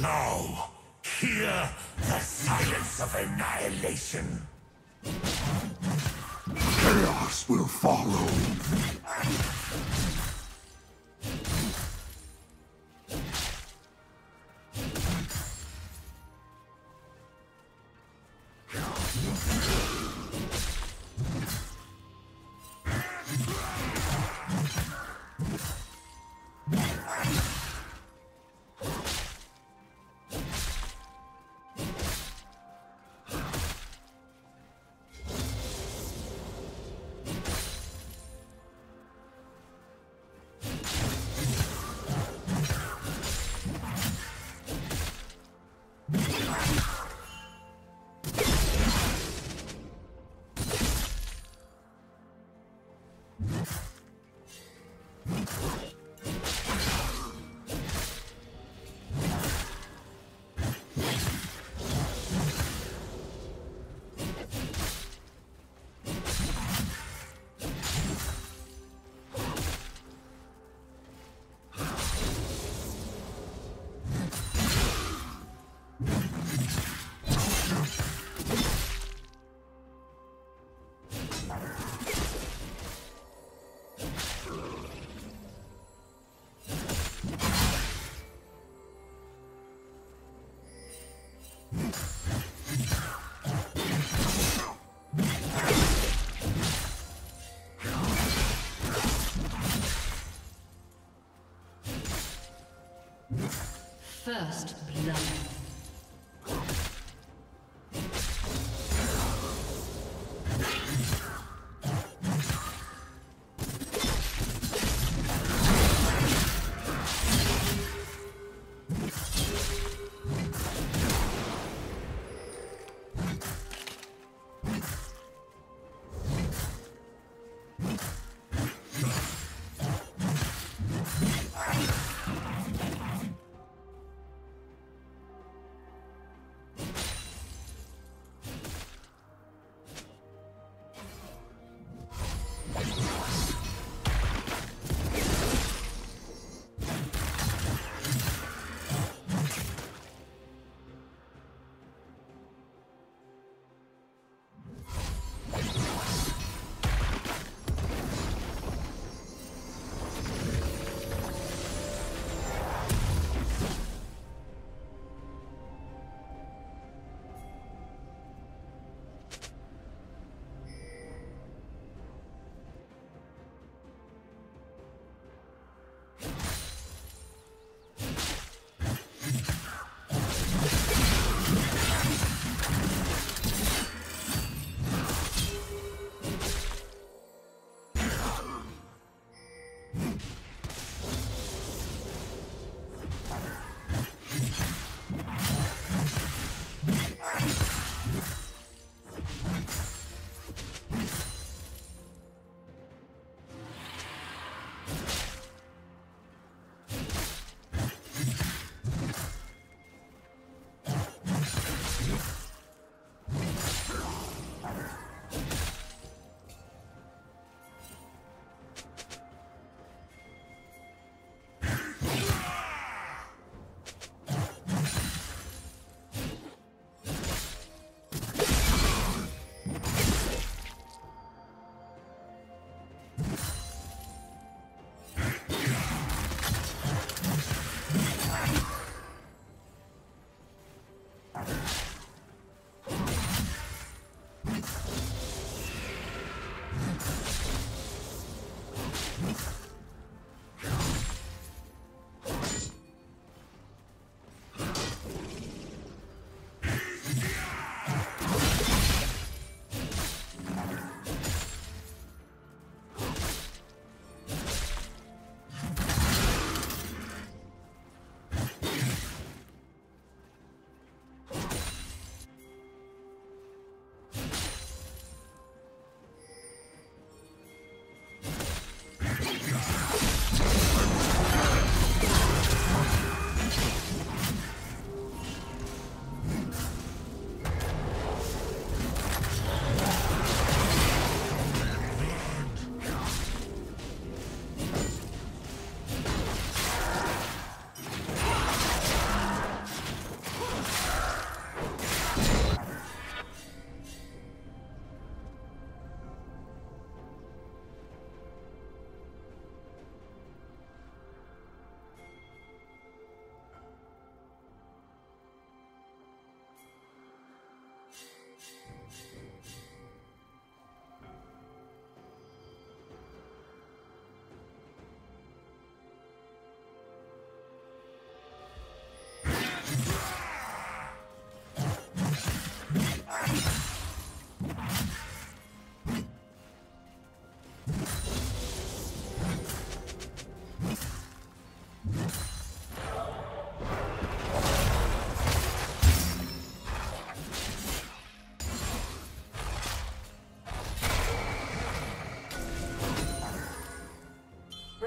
Now, hear the silence of annihilation. Chaos will follow. First blood.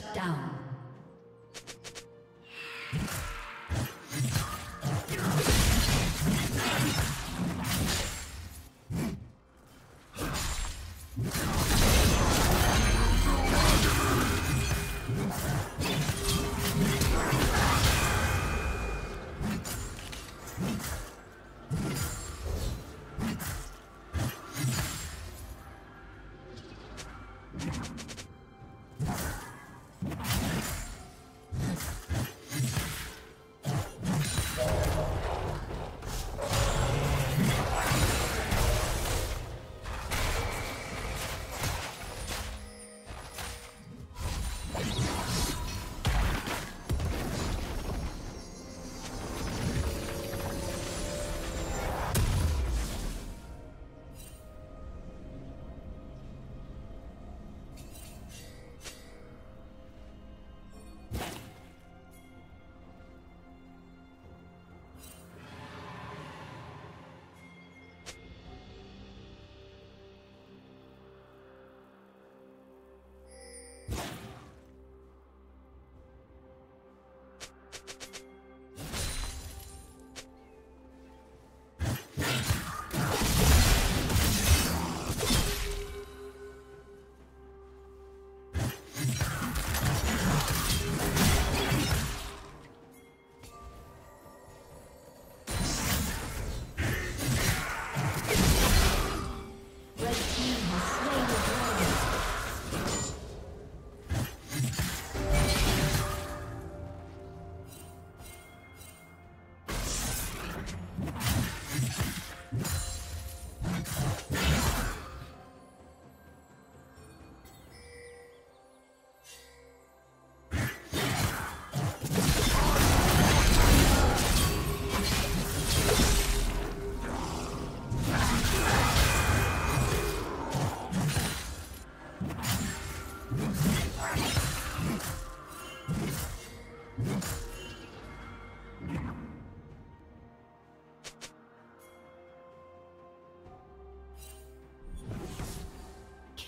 Shut down.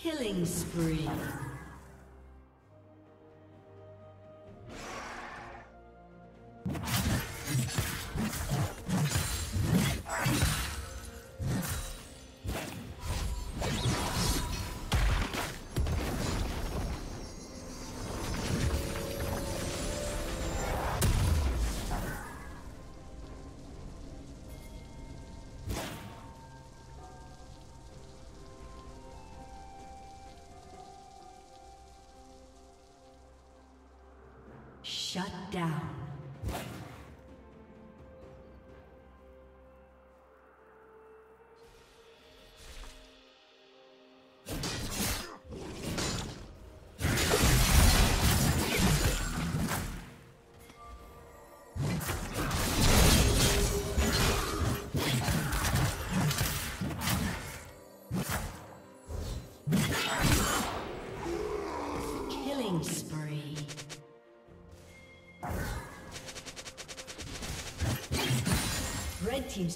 Killing spree.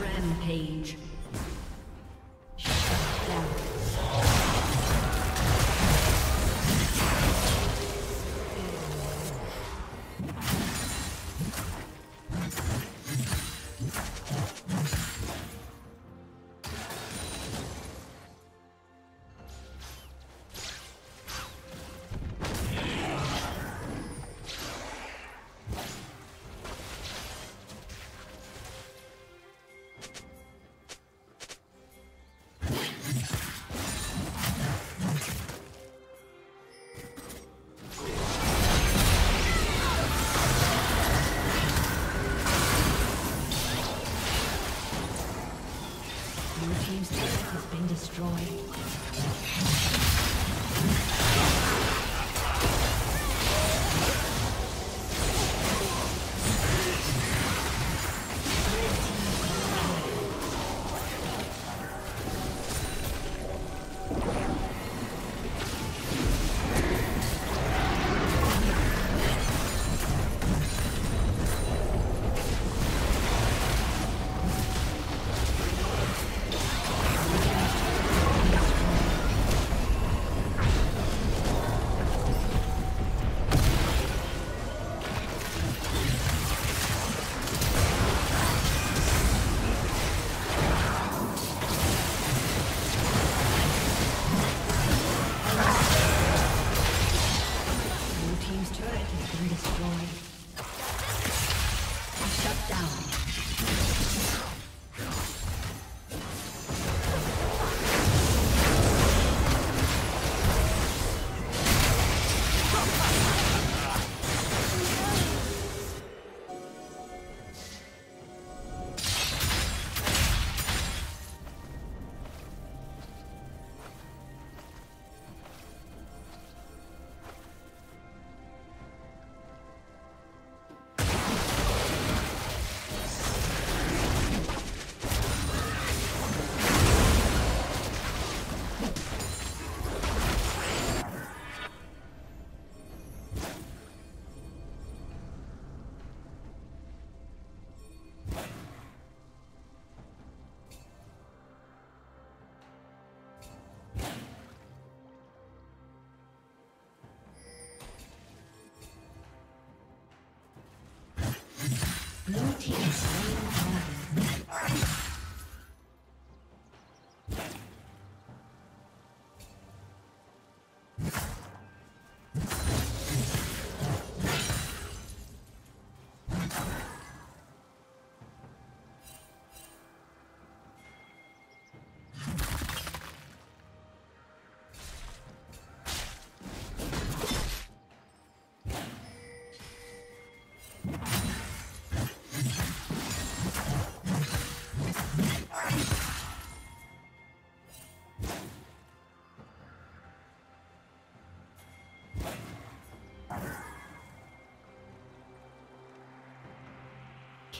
Rampage. Blue team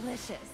Delicious.